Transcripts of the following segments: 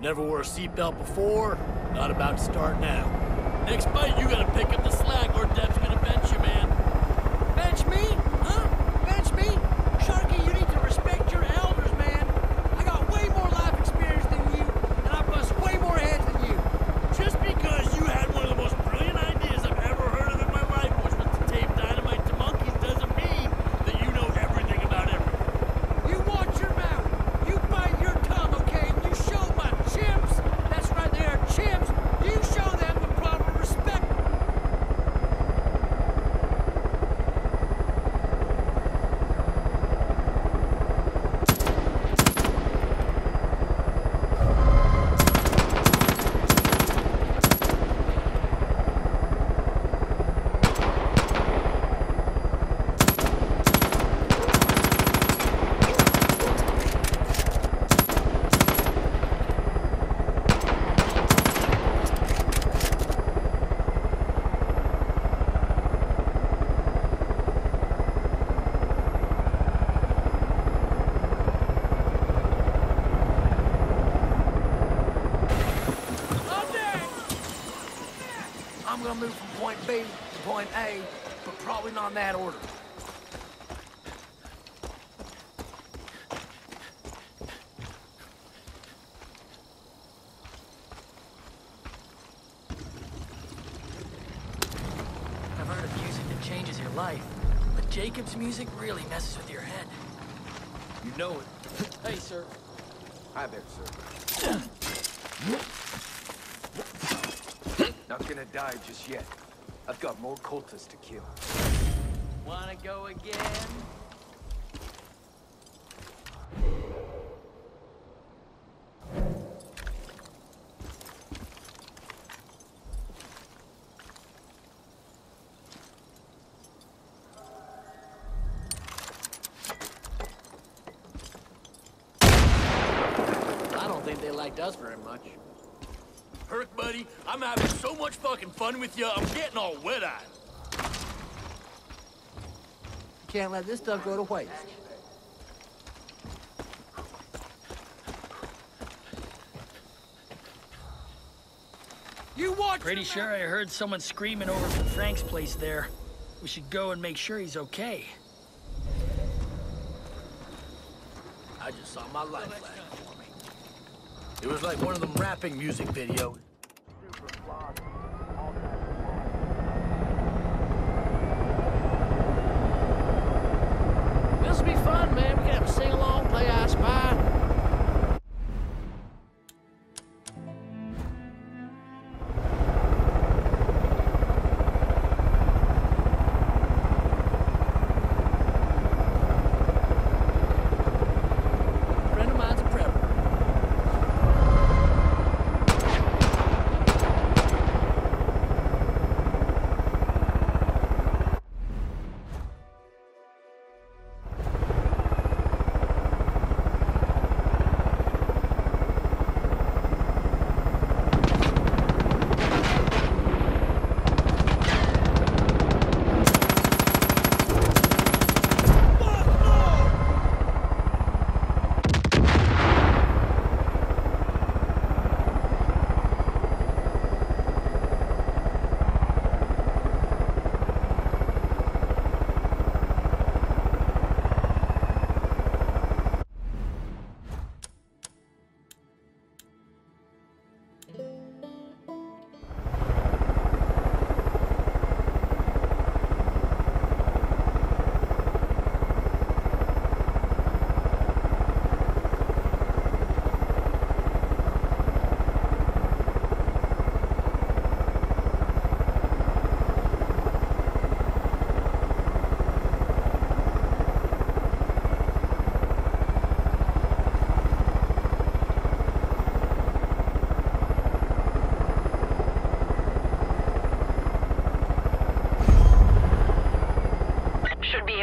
Never wore a seatbelt before, not about to start now. Next bite, you gotta pick up the slack or Depp's gonna bench you, man. Bench me? Huh? Bench me? Sharky, you need to respect your elders, man. I got way more life experience than you, and I bust way more heads than you. Just because you had one of the most brilliant ideas I've ever heard of in my life, which was to tape dynamite to monkeys, doesn't mean that you know everything about everything. You watch your mouth. You bite your tongue, okay? And you show my chimps. That's right, they are chimps. You show them the proper respect. I'm gonna move from point B to point A, but probably not in that order. I've heard of music that changes your life, but Jacob's music really messes with your head. You know it. Hey, sir. Hi there, sir. Not gonna die just yet. Got more cultists to kill. Wanna go again? I don't think they liked us very much. Hurk, buddy, I'm having so much fucking fun with you, I'm getting all wet-eyed. Can't let this stuff go to waste. You watch Pretty sure I heard someone screaming over from Frank's place there. We should go and make sure he's okay. I just saw my life flash for me. It was like one of them rapping music videos.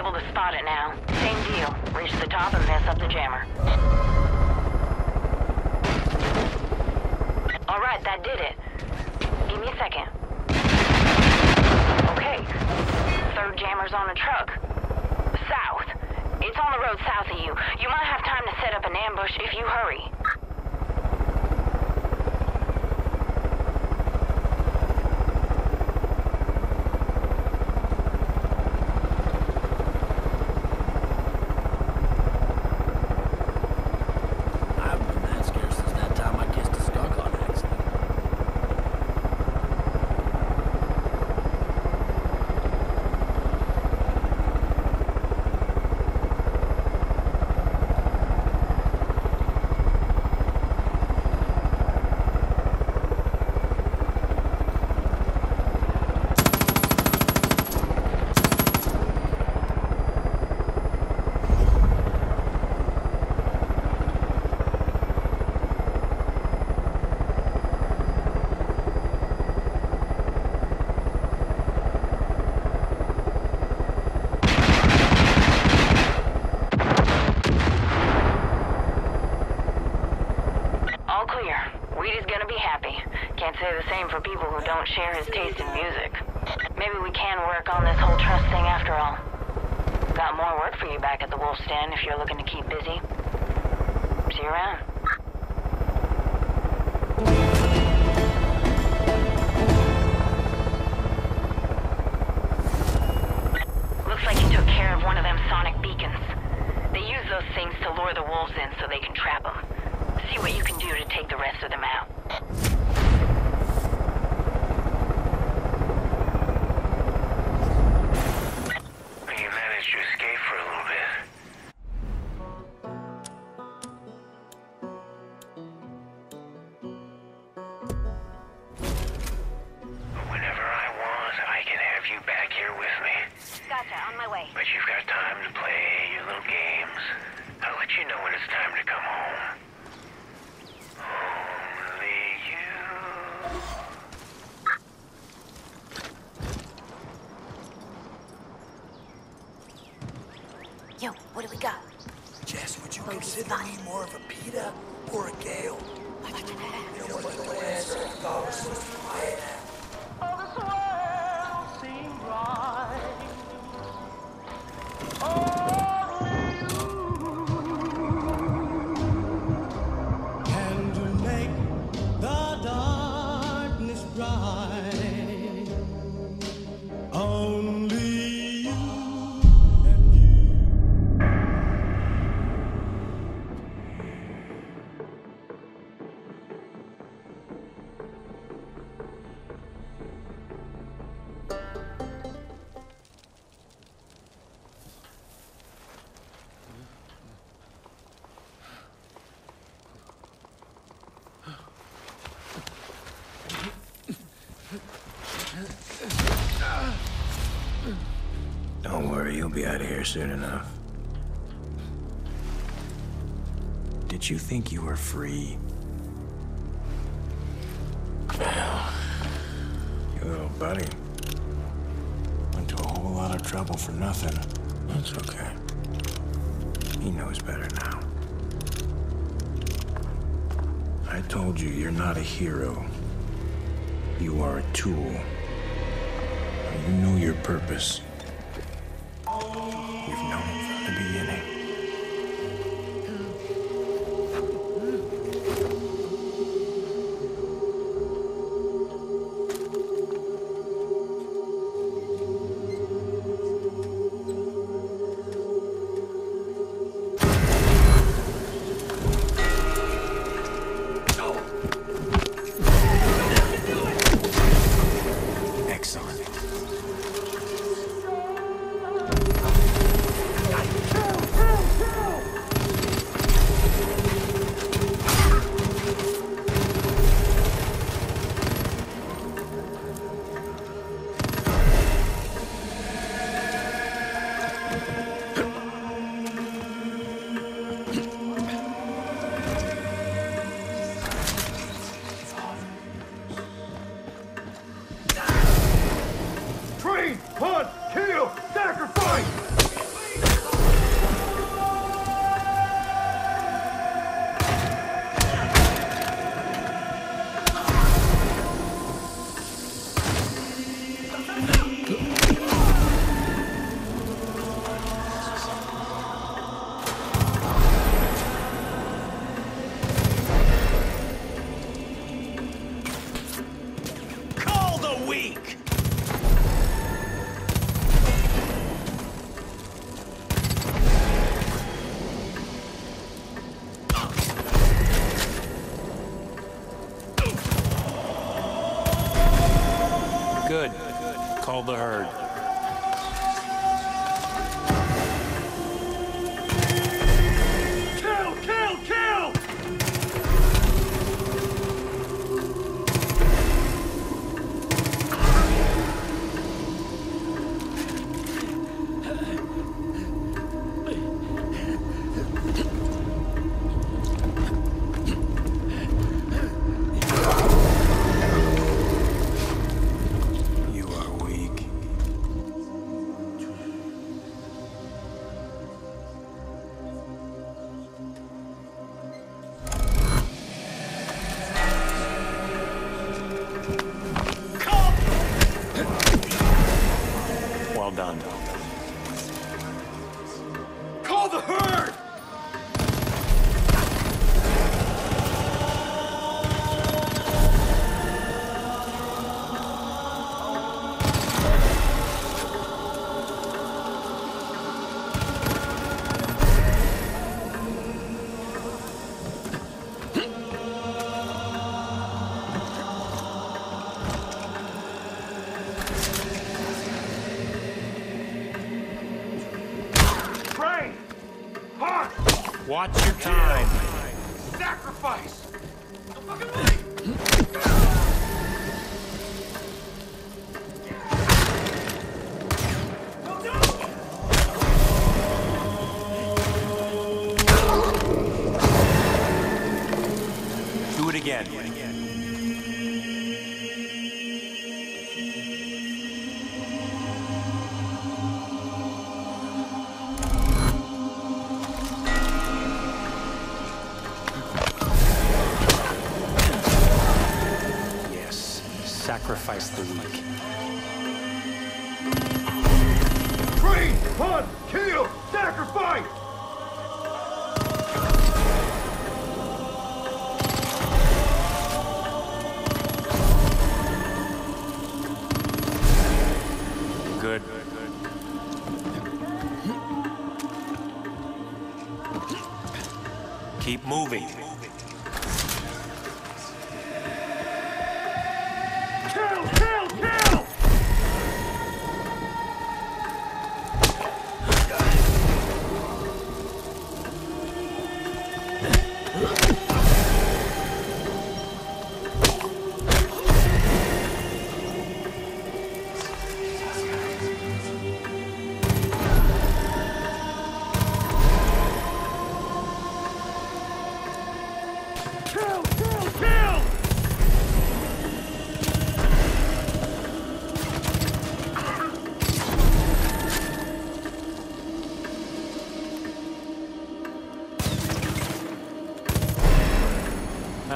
Able to spot it now. Same deal. Reach the top and mess up the jammer. All right, that did it. Give me a second. Okay. Third jammer's on a truck. South. It's on the road south of you. You might have time to set up an ambush if you hurry. Can't say the same for people who don't share his taste in music. Maybe we can work on this whole trust thing after all. Got more work for you back at the Wolf's Den if you're looking to keep busy. See you around. Looks like you took care of one of them sonic beacons. They use those things to lure the wolves in so they can trap them. See what you can do to take the rest of them out. You've got time be out of here soon enough. Did you think you were free? Well, your little buddy went to a whole lot of trouble for nothing. That's okay. He knows better now. I told you you're not a hero. You are a tool. You know your purpose. You've known from the beginning. The herd. hunt, kill, sacrifice! Good. Keep moving.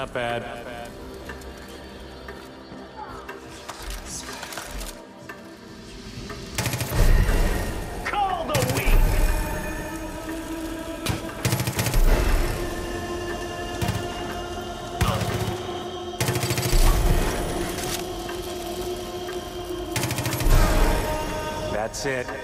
Not bad. Not bad. That's it.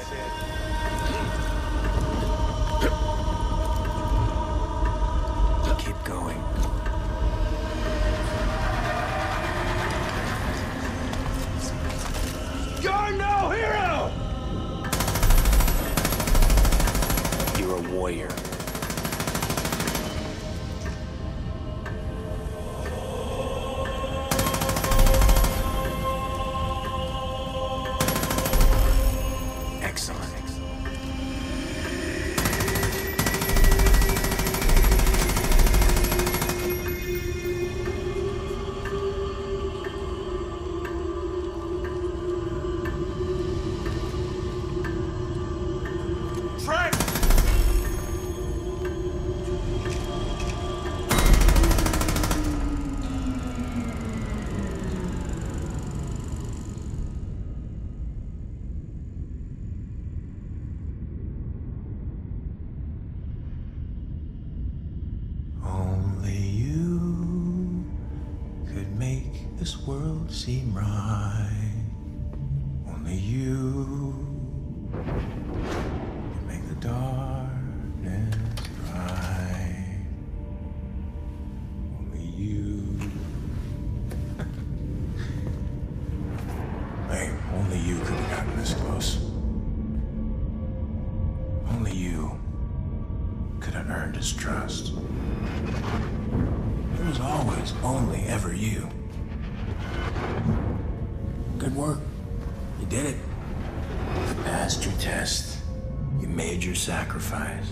sacrifice.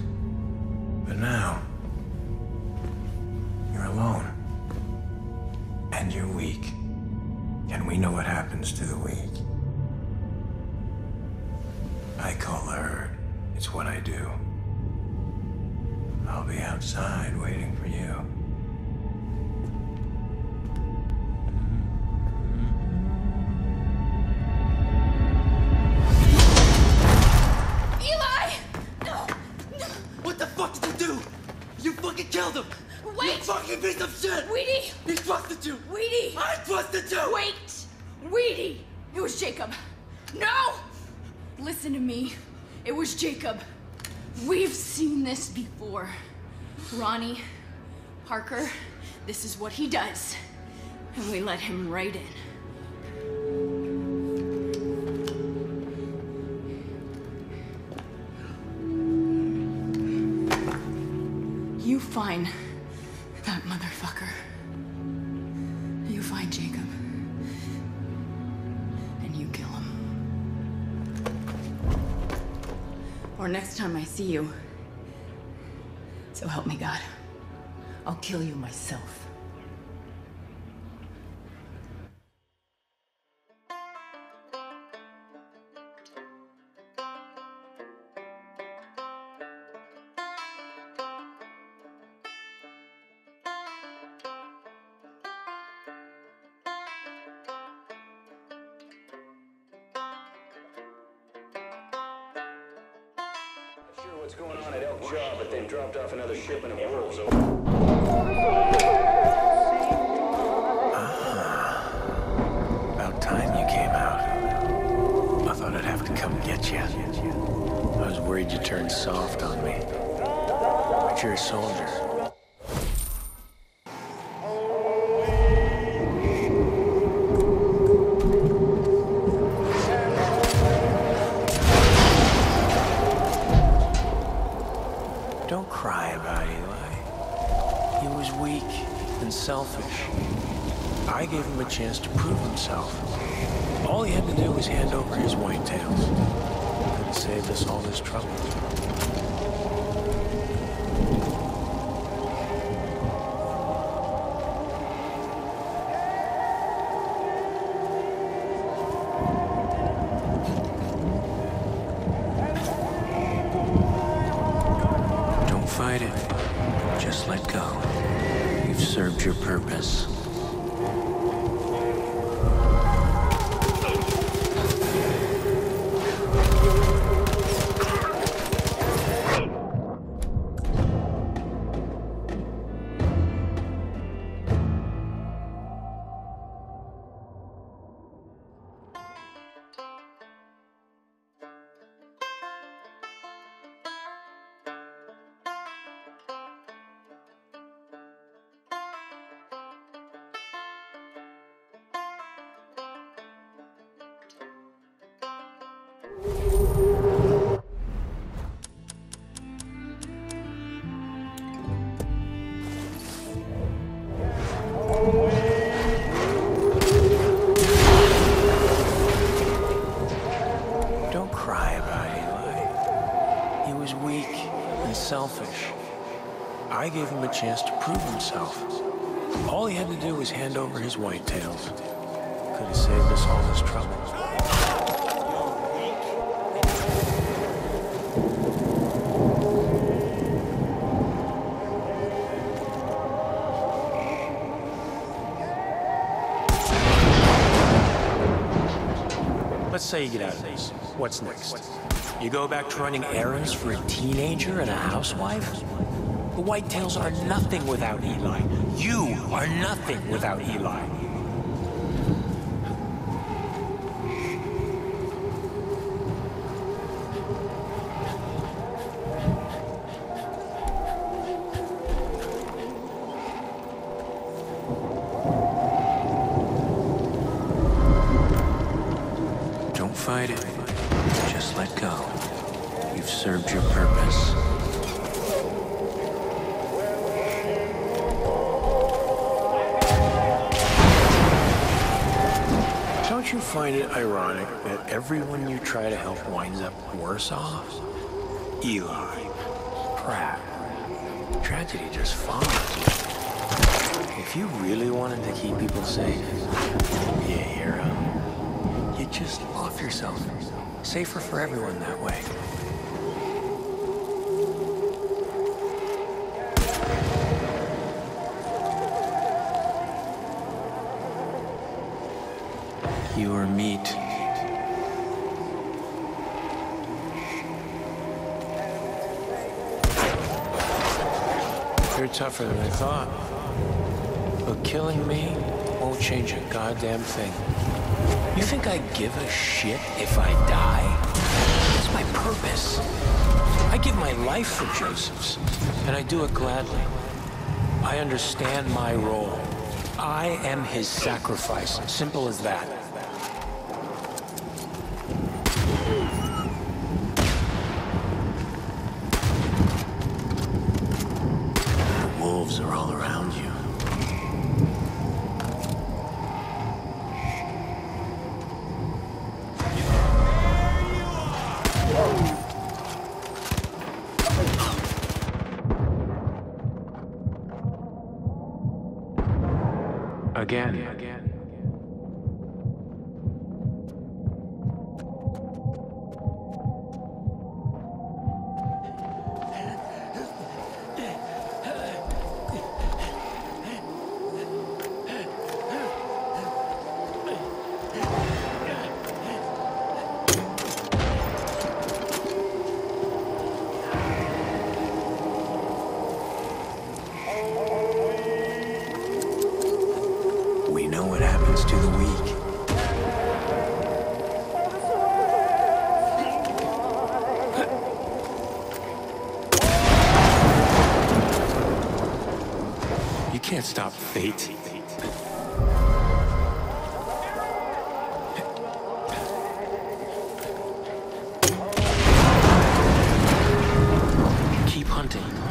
fucking piece of shit! Wheaty! He's prostitute! Wheaty! I'm prostitute! Wait! Wheaty! It was Jacob. No! Listen to me. It was Jacob. We've seen this before. Ronnie, Parker, this is what he does. And we let him right in. fine. Next time I see you. So help me God. I'll kill you myself. What's going on at Elk Jaw, but they've dropped off another shipment of wolves. Ah, about time you came out. I thought I'd have to come get you. I was worried you turned soft on me. But you're a soldier. Was weak and selfish. I gave him a chance to prove himself. All he had to do was hand over his whitetails. Could have saved us all this trouble. His whitetails. Could have saved us all this trouble. Let's say you get out of this. What's next? You go back to running errands for a teenager and a housewife? The Whitetails are nothing without Eli. You are nothing without Eli. Eli, Pratt, tragedy just follows. you. If you really wanted to keep people safe, be a hero. You just off yourself. Safer for everyone that way. Tougher than I thought. But killing me won't change a goddamn thing. You think I give a shit if I die? It's my purpose. I give my life for Joseph's, and I do it gladly. I understand my role. I am his sacrifice. Simple as that. Again. Can't stop fate. Keep hunting.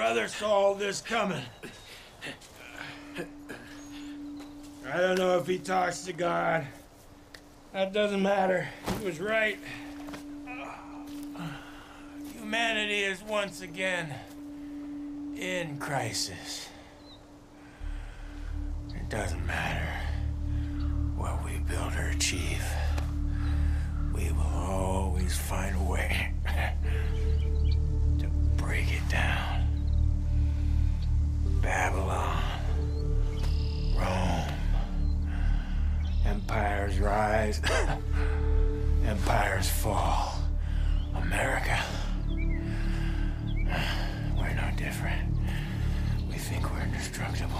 Brother saw all this coming. I don't know if he talks to God. That doesn't matter. He was right. Humanity is once again in crisis. It doesn't matter what we build or achieve. We will always find a way to break it down. Babylon, Rome, empires rise, empires fall. America, we're no different. We think we're indestructible.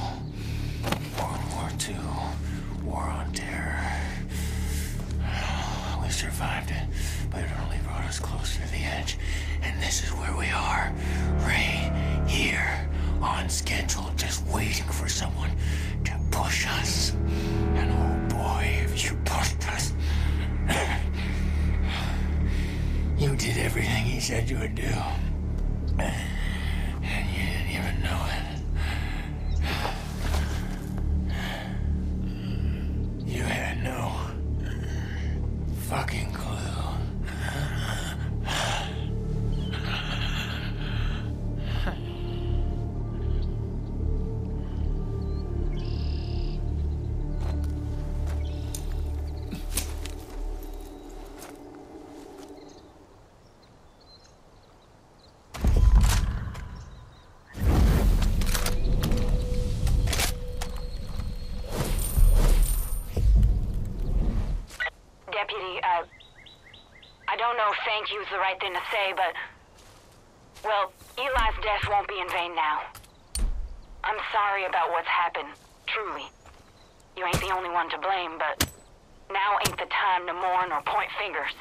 World War II, war on terror. We survived it, but it only brought us closer to the edge. And this is where we are, right here, on schedule, just waiting for someone to push us. And oh boy, if you pushed us. you did everything he said you would do. Know if thank the right thing to say, but, well, Eli's death won't be in vain now. I'm sorry about what's happened, truly. You ain't the only one to blame, but now ain't the time to mourn or point fingers.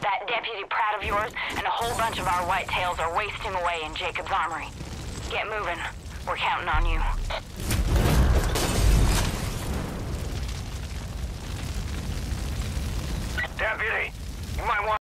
That Deputy Pratt of yours and a whole bunch of our whitetails are wasting away in Jacob's armory. Get moving. We're counting on you. Deputy, you might want